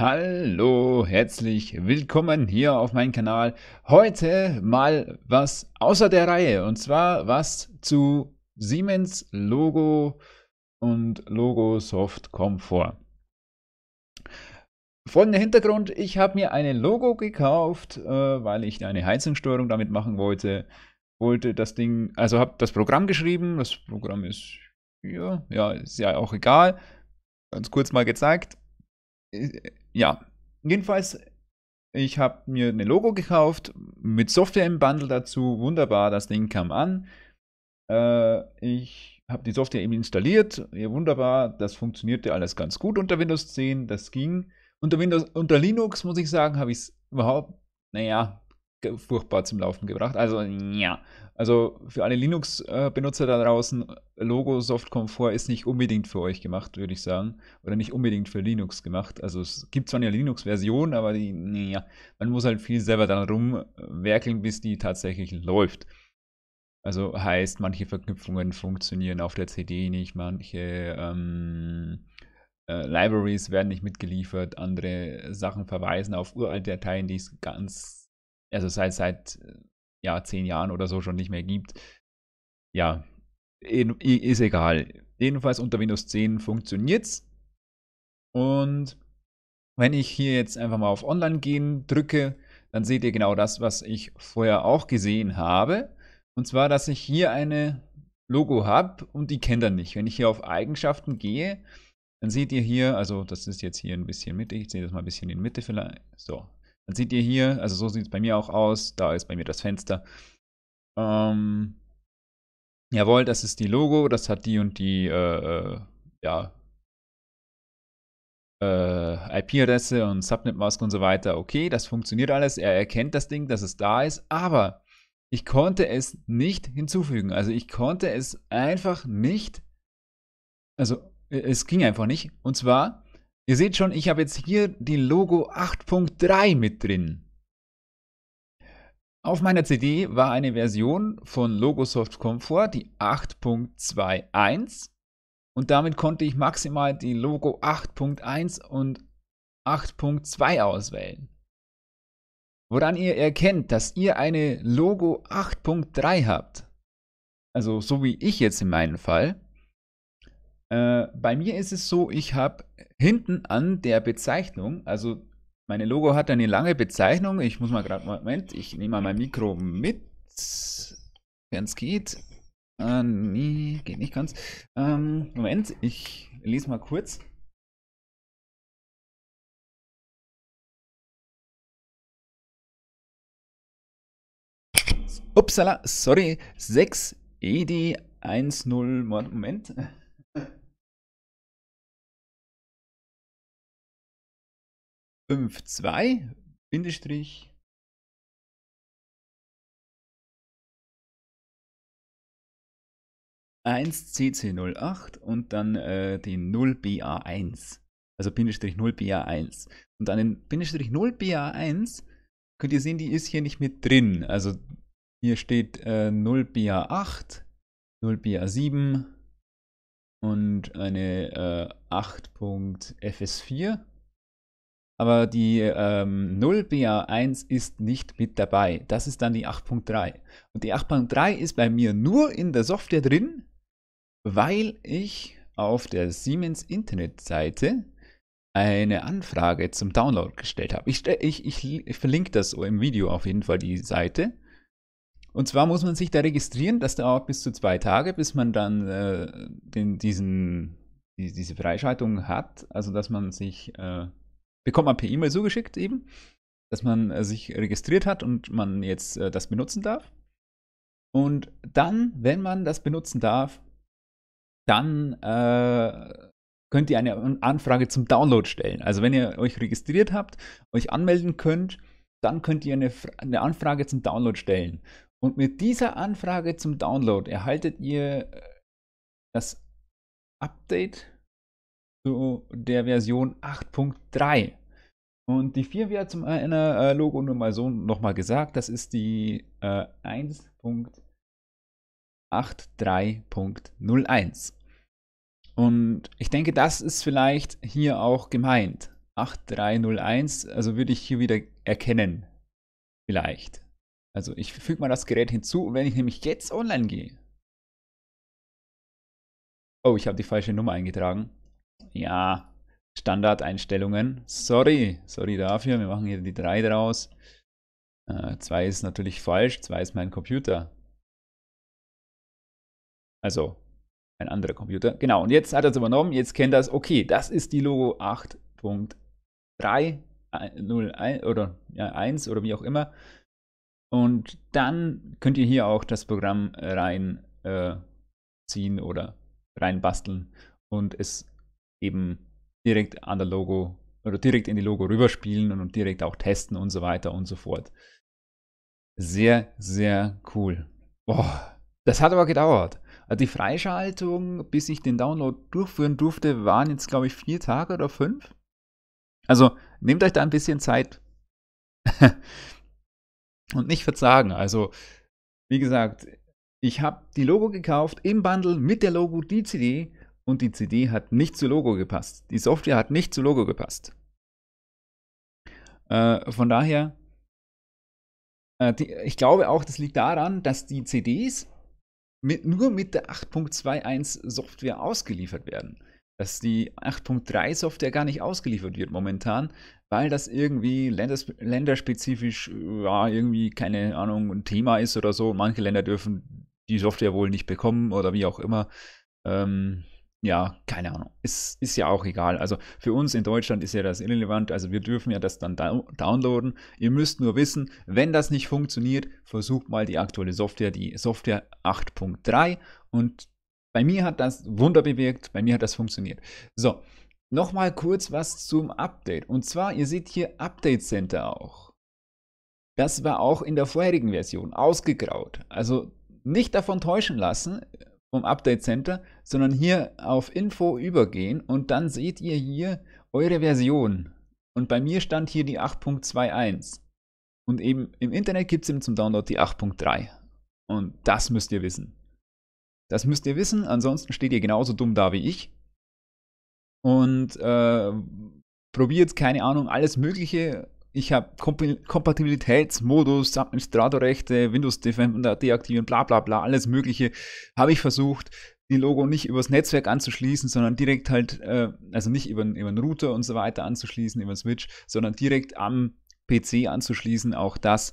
Hallo, herzlich willkommen hier auf meinem Kanal. Heute mal was außer der Reihe und zwar was zu Siemens Logo und Logo Soft Komfort. Folgender Hintergrund, ich habe mir eine Logo gekauft, äh, weil ich eine Heizungssteuerung damit machen wollte. Wollte das Ding, also habe das Programm geschrieben, das Programm ist ja, ja, ist ja auch egal. Ganz kurz mal gezeigt ja, jedenfalls, ich habe mir eine Logo gekauft mit Software im Bundle dazu. Wunderbar, das Ding kam an. Äh, ich habe die Software eben installiert. Ja, wunderbar, das funktionierte alles ganz gut unter Windows 10. Das ging. Unter, Windows, unter Linux, muss ich sagen, habe ich es überhaupt, naja, furchtbar zum Laufen gebracht. Also, ja. Also für alle Linux-Benutzer da draußen, Logo Soft Komfort ist nicht unbedingt für euch gemacht, würde ich sagen. Oder nicht unbedingt für Linux gemacht. Also es gibt zwar eine Linux-Version, aber die, ja, man muss halt viel selber daran rumwerkeln, bis die tatsächlich läuft. Also heißt, manche Verknüpfungen funktionieren auf der CD nicht, manche ähm, äh, Libraries werden nicht mitgeliefert, andere Sachen verweisen auf uralte Dateien, die es ganz, also seit, seit ja, zehn Jahren oder so schon nicht mehr gibt. Ja, ist egal. Jedenfalls unter Windows 10 funktioniert es. Und wenn ich hier jetzt einfach mal auf Online gehen drücke, dann seht ihr genau das, was ich vorher auch gesehen habe. Und zwar, dass ich hier eine Logo habe und die kennt er nicht. Wenn ich hier auf Eigenschaften gehe, dann seht ihr hier, also das ist jetzt hier ein bisschen Mitte, ich sehe das mal ein bisschen in Mitte vielleicht. So, dann seht ihr hier, also so sieht es bei mir auch aus, da ist bei mir das Fenster. Ähm, jawohl, das ist die Logo, das hat die und die, äh, äh ja, äh, IP-Adresse und Subnet-Mask und so weiter. Okay, das funktioniert alles, er erkennt das Ding, dass es da ist, aber ich konnte es nicht hinzufügen. Also ich konnte es einfach nicht, also es ging einfach nicht. Und zwar, Ihr seht schon, ich habe jetzt hier die Logo 8.3 mit drin. Auf meiner CD war eine Version von Logosoft Comfort, die 8.21 und damit konnte ich maximal die Logo 8.1 und 8.2 auswählen. Woran ihr erkennt, dass ihr eine Logo 8.3 habt, also so wie ich jetzt in meinem Fall, äh, bei mir ist es so, ich habe hinten an der Bezeichnung, also meine Logo hat eine lange Bezeichnung. Ich muss mal gerade, Moment, ich nehme mal mein Mikro mit, wenn es geht. Äh, nee, geht nicht ganz. Ähm, Moment, ich lese mal kurz. Upsala, sorry, 6 ED 10, Moment. 52 Bindestrich eins CC08 und dann äh, die 0BA1. Also Bindestrich 0BA1. Und an den Bindestrich 0BA1 könnt ihr sehen, die ist hier nicht mit drin. Also hier steht äh, 0BA8, 0BA7 und eine äh, 8.fs4 aber die ähm, 0BA1 ist nicht mit dabei. Das ist dann die 8.3. Und die 8.3 ist bei mir nur in der Software drin, weil ich auf der Siemens Internetseite eine Anfrage zum Download gestellt habe. Ich, ich, ich, ich, verlinke das im Video auf jeden Fall, die Seite. Und zwar muss man sich da registrieren, das dauert bis zu zwei Tage, bis man dann äh, den, diesen, die, diese Freischaltung hat, also dass man sich äh, bekommt man per E-Mail zugeschickt eben, dass man äh, sich registriert hat und man jetzt äh, das benutzen darf. Und dann, wenn man das benutzen darf, dann äh, könnt ihr eine Anfrage zum Download stellen. Also wenn ihr euch registriert habt, euch anmelden könnt, dann könnt ihr eine, eine Anfrage zum Download stellen. Und mit dieser Anfrage zum Download erhaltet ihr äh, das Update zu der Version 8.3. Und die 4 wird zum einer äh, Logo nur mal so nochmal gesagt, das ist die äh, 1.83.01. Und ich denke, das ist vielleicht hier auch gemeint. 8301, also würde ich hier wieder erkennen. Vielleicht. Also ich füge mal das Gerät hinzu und wenn ich nämlich jetzt online gehe. Oh, ich habe die falsche Nummer eingetragen. Ja, Standardeinstellungen. Sorry, sorry dafür. Wir machen hier die 3 draus. 2 äh, ist natürlich falsch. 2 ist mein Computer. Also, ein anderer Computer. Genau, und jetzt hat er es übernommen. Jetzt kennt er es. Okay, das ist die Logo 8.301 oder ja, 1 oder wie auch immer. Und dann könnt ihr hier auch das Programm reinziehen äh, oder reinbasteln und es eben direkt an der Logo oder direkt in die Logo rüberspielen und direkt auch testen und so weiter und so fort. Sehr, sehr cool. Boah, das hat aber gedauert. Also die Freischaltung, bis ich den Download durchführen durfte, waren jetzt, glaube ich, vier Tage oder fünf. Also nehmt euch da ein bisschen Zeit und nicht verzagen. Also, wie gesagt, ich habe die Logo gekauft im Bundle mit der Logo die CD und die CD hat nicht zu Logo gepasst. Die Software hat nicht zu Logo gepasst. Äh, von daher, äh, die, ich glaube auch, das liegt daran, dass die CDs mit, nur mit der 8.21 Software ausgeliefert werden. Dass die 8.3 Software gar nicht ausgeliefert wird momentan, weil das irgendwie länderspezifisch, ja, irgendwie, keine Ahnung, ein Thema ist oder so. Manche Länder dürfen die Software wohl nicht bekommen oder wie auch immer. Ähm, ja, keine Ahnung. Ist, ist ja auch egal. Also für uns in Deutschland ist ja das irrelevant. Also wir dürfen ja das dann downloaden. Ihr müsst nur wissen, wenn das nicht funktioniert, versucht mal die aktuelle Software, die Software 8.3. Und bei mir hat das Wunder bewirkt. Bei mir hat das funktioniert. So, nochmal kurz was zum Update. Und zwar, ihr seht hier Update Center auch. Das war auch in der vorherigen Version ausgegraut. Also nicht davon täuschen lassen vom Update Center, sondern hier auf Info übergehen und dann seht ihr hier eure Version. Und bei mir stand hier die 8.21. Und eben im Internet gibt es eben zum Download die 8.3. Und das müsst ihr wissen. Das müsst ihr wissen, ansonsten steht ihr genauso dumm da wie ich. Und äh, probiert, keine Ahnung, alles Mögliche ich habe Kompatibilitätsmodus, Administratorrechte, Windows Defender deaktivieren, bla bla bla, alles Mögliche. Habe ich versucht, die Logo nicht übers Netzwerk anzuschließen, sondern direkt halt, äh, also nicht über, über einen Router und so weiter anzuschließen, über Switch, sondern direkt am PC anzuschließen. Auch das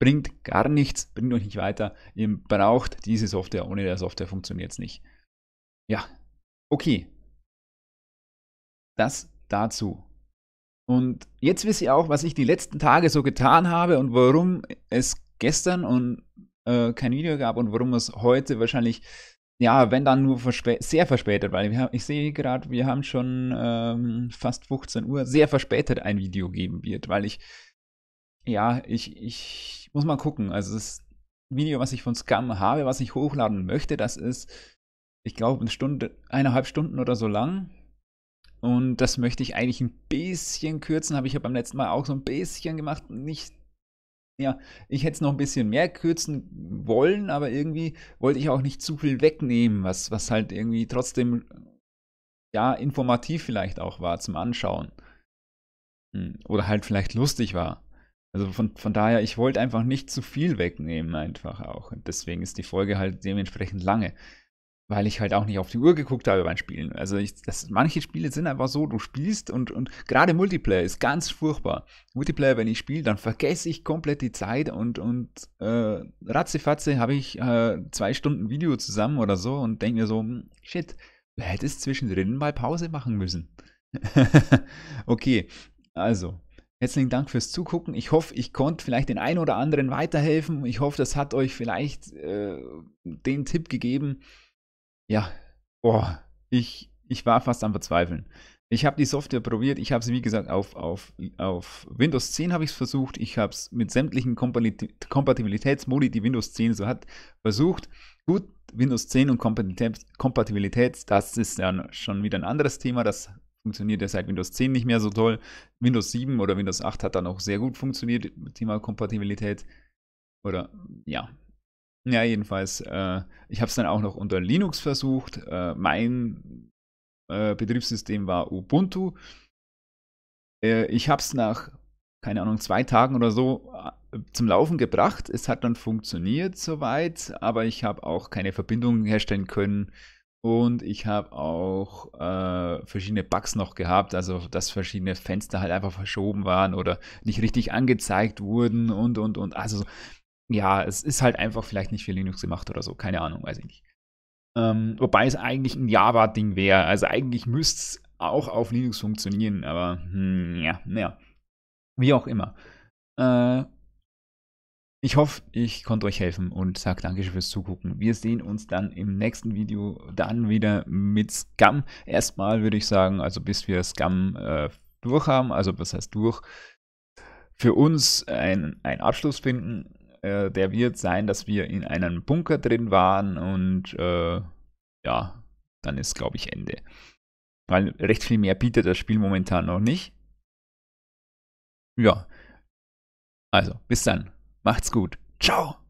bringt gar nichts, bringt euch nicht weiter. Ihr braucht diese Software, ohne der Software funktioniert es nicht. Ja, okay. Das dazu. Und jetzt wisst ihr auch, was ich die letzten Tage so getan habe und warum es gestern und äh, kein Video gab und warum es heute wahrscheinlich, ja, wenn dann nur verspä sehr verspätet, weil haben, ich sehe gerade, wir haben schon ähm, fast 15 Uhr, sehr verspätet ein Video geben wird, weil ich, ja, ich, ich muss mal gucken. Also das Video, was ich von Scam habe, was ich hochladen möchte, das ist, ich glaube, eine Stunde, eineinhalb Stunden oder so lang. Und das möchte ich eigentlich ein bisschen kürzen, habe ich ja beim letzten Mal auch so ein bisschen gemacht. Nicht, ja, ich hätte es noch ein bisschen mehr kürzen wollen, aber irgendwie wollte ich auch nicht zu viel wegnehmen, was, was halt irgendwie trotzdem, ja, informativ vielleicht auch war zum Anschauen. Hm, oder halt vielleicht lustig war. Also von, von daher, ich wollte einfach nicht zu viel wegnehmen, einfach auch. Und deswegen ist die Folge halt dementsprechend lange weil ich halt auch nicht auf die Uhr geguckt habe beim Spielen. Also ich, das, manche Spiele sind einfach so, du spielst und, und gerade Multiplayer ist ganz furchtbar. Multiplayer, wenn ich spiele, dann vergesse ich komplett die Zeit und, und äh, ratzefatze habe ich äh, zwei Stunden Video zusammen oder so und denke mir so, hm, shit, du hättest zwischendrin mal Pause machen müssen. okay, also, Herzlichen Dank fürs Zugucken. Ich hoffe, ich konnte vielleicht den einen oder anderen weiterhelfen. Ich hoffe, das hat euch vielleicht äh, den Tipp gegeben, ja, boah, ich, ich war fast am Verzweifeln. Ich habe die Software probiert, ich habe sie wie gesagt auf, auf, auf Windows 10 habe ich es versucht, ich habe es mit sämtlichen Kompatibilitätsmodi, die Windows 10 so hat, versucht. Gut, Windows 10 und Kompatibilität, das ist ja schon wieder ein anderes Thema, das funktioniert ja seit Windows 10 nicht mehr so toll. Windows 7 oder Windows 8 hat dann auch sehr gut funktioniert, Thema Kompatibilität. Oder ja, ja, jedenfalls, äh, ich habe es dann auch noch unter Linux versucht. Äh, mein äh, Betriebssystem war Ubuntu. Äh, ich habe es nach, keine Ahnung, zwei Tagen oder so äh, zum Laufen gebracht. Es hat dann funktioniert soweit, aber ich habe auch keine Verbindung herstellen können. Und ich habe auch äh, verschiedene Bugs noch gehabt, also dass verschiedene Fenster halt einfach verschoben waren oder nicht richtig angezeigt wurden und, und, und. Also ja, es ist halt einfach vielleicht nicht für Linux gemacht oder so, keine Ahnung, weiß ich nicht. Ähm, wobei es eigentlich ein Java-Ding wäre. Also eigentlich müsste es auch auf Linux funktionieren, aber hm, ja, naja. Wie auch immer. Äh, ich hoffe, ich konnte euch helfen und sage Dankeschön fürs Zugucken. Wir sehen uns dann im nächsten Video dann wieder mit Scum. Erstmal würde ich sagen, also bis wir Scum äh, durch haben, also was heißt durch, für uns ein, ein Abschluss finden äh, der wird sein, dass wir in einem Bunker drin waren und äh, ja, dann ist, glaube ich, Ende. Weil recht viel mehr bietet das Spiel momentan noch nicht. Ja. Also, bis dann. Macht's gut. Ciao.